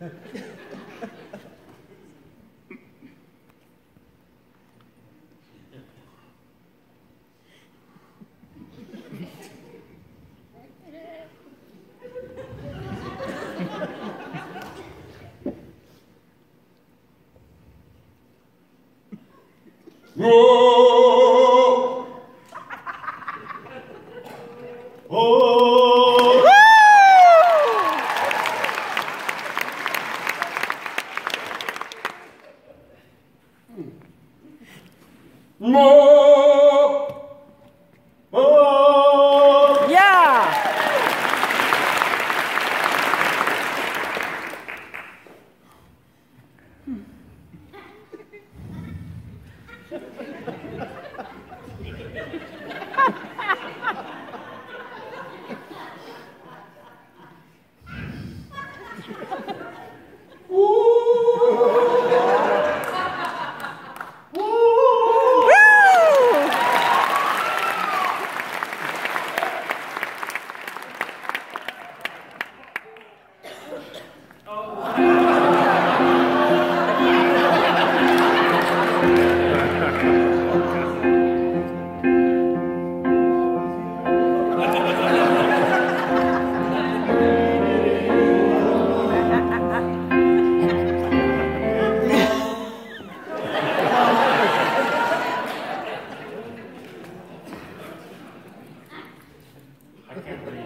Ha, ha, ha. Oh. Oh. I can't believe